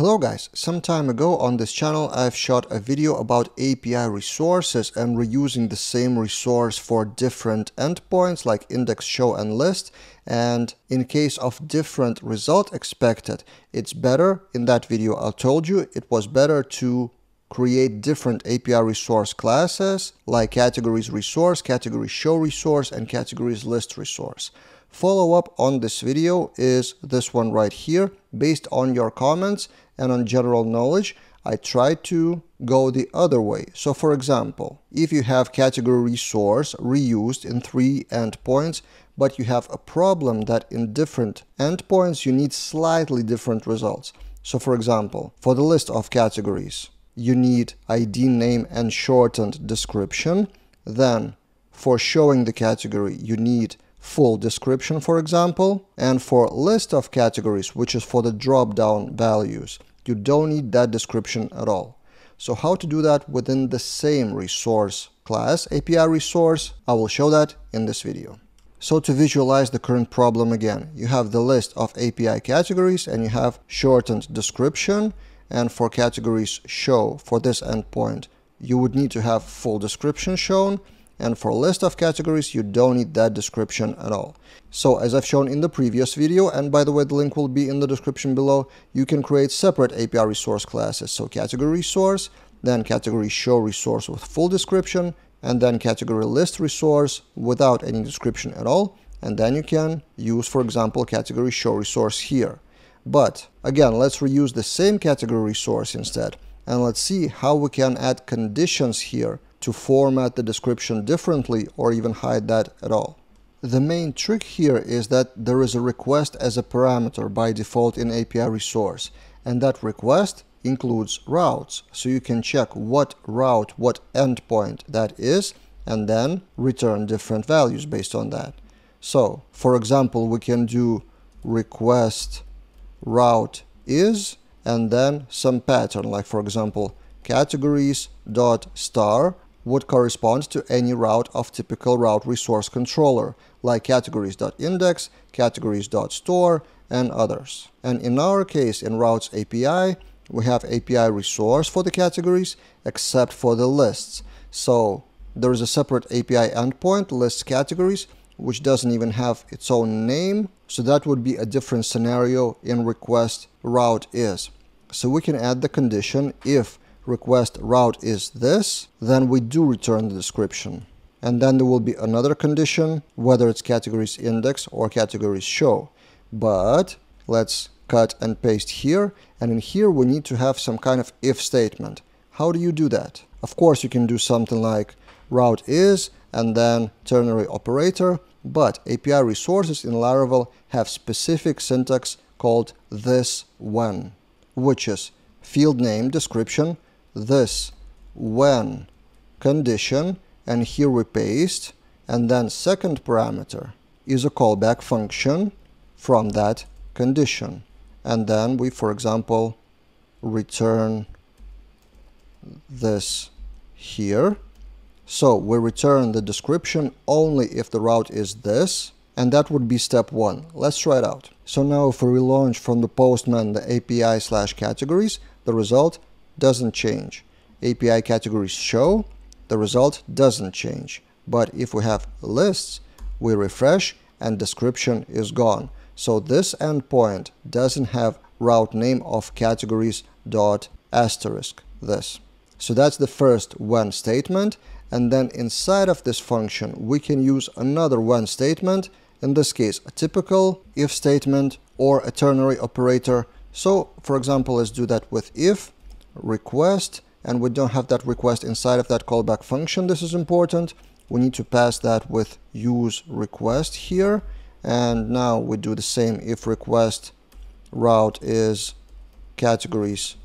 Hello guys, some time ago on this channel I've shot a video about API resources and reusing the same resource for different endpoints like index, show and list. And in case of different result expected it's better, in that video I told you it was better to create different API resource classes like categories resource, category show resource and categories list resource. Follow up on this video is this one right here based on your comments and on general knowledge, I try to go the other way. So for example, if you have category resource reused in three endpoints, but you have a problem that in different endpoints you need slightly different results. So for example, for the list of categories, you need ID name and shortened description. Then for showing the category, you need full description, for example. And for list of categories, which is for the drop-down values, you don't need that description at all. So how to do that within the same resource class, API resource, I will show that in this video. So to visualize the current problem again, you have the list of API categories and you have shortened description and for categories show for this endpoint, you would need to have full description shown and for list of categories you don't need that description at all. So as I've shown in the previous video, and by the way the link will be in the description below, you can create separate API resource classes. So category resource, then category show resource with full description, and then category list resource without any description at all. And then you can use, for example, category show resource here. But again, let's reuse the same category resource instead. And let's see how we can add conditions here to format the description differently or even hide that at all. The main trick here is that there is a request as a parameter by default in API resource and that request includes routes so you can check what route, what endpoint that is and then return different values based on that. So for example we can do request route is and then some pattern like for example categories dot star would correspond to any route of typical route resource controller, like categories.index, categories.store, and others. And in our case, in Routes API, we have API resource for the categories, except for the lists. So there is a separate API endpoint, lists categories, which doesn't even have its own name. So that would be a different scenario in request route is. So we can add the condition if request route is this, then we do return the description. And then there will be another condition, whether it's categories index or categories show. But let's cut and paste here. And in here, we need to have some kind of if statement. How do you do that? Of course, you can do something like route is and then ternary operator, but API resources in Laravel have specific syntax called this when, which is field name description this when condition and here we paste and then second parameter is a callback function from that condition. And then we for example return this here. So we return the description only if the route is this and that would be step one. Let's try it out. So now if we relaunch from the postman the api slash categories the result doesn't change. API categories show, the result doesn't change. But if we have lists, we refresh and description is gone. So this endpoint doesn't have route name of categories dot asterisk this. So that's the first when statement and then inside of this function we can use another when statement in this case a typical if statement or a ternary operator so for example let's do that with if request and we don't have that request inside of that callback function. This is important. We need to pass that with use request here. And now we do the same if request route is categories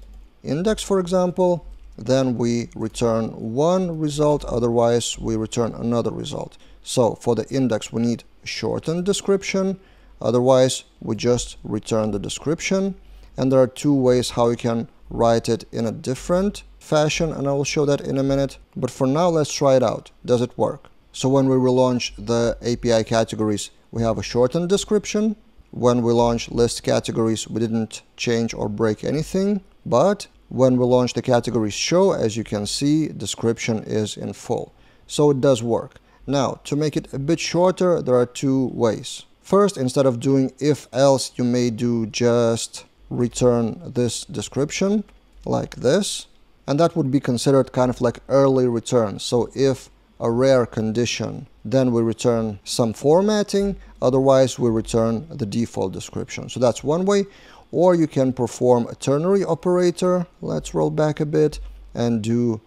index for example then we return one result. Otherwise we return another result. So for the index we need shortened description. Otherwise we just return the description. And there are two ways how you can write it in a different fashion and I will show that in a minute. But for now, let's try it out. Does it work? So when we relaunch the API categories, we have a shortened description when we launch list categories, we didn't change or break anything, but when we launch the categories show, as you can see, description is in full. So it does work. Now, to make it a bit shorter, there are two ways. First, instead of doing if else, you may do just return this description like this. And that would be considered kind of like early return. So if a rare condition, then we return some formatting, otherwise we return the default description. So that's one way. Or you can perform a ternary operator. Let's roll back a bit and do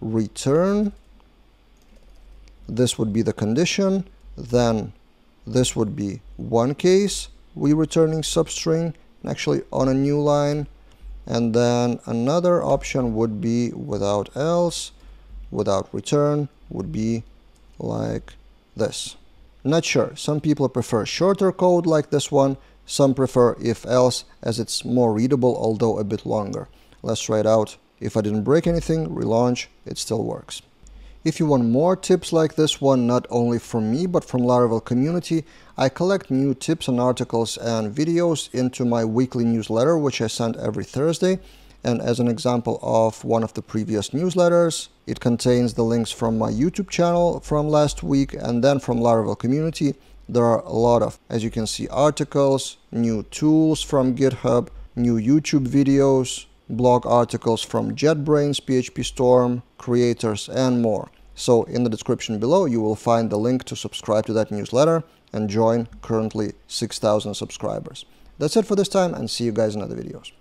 return. This would be the condition. Then this would be one case, we returning substring, actually on a new line. And then another option would be without else, without return, would be like this. Not sure, some people prefer shorter code like this one, some prefer if else as it's more readable although a bit longer. Let's try it out. If I didn't break anything, relaunch, it still works. If you want more tips like this one, not only from me, but from Laravel community, I collect new tips and articles and videos into my weekly newsletter, which I send every Thursday. And as an example of one of the previous newsletters, it contains the links from my YouTube channel from last week and then from Laravel community. There are a lot of, as you can see, articles, new tools from GitHub, new YouTube videos, blog articles from JetBrains, PHP Storm, creators, and more. So in the description below, you will find the link to subscribe to that newsletter and join currently 6,000 subscribers. That's it for this time and see you guys in other videos.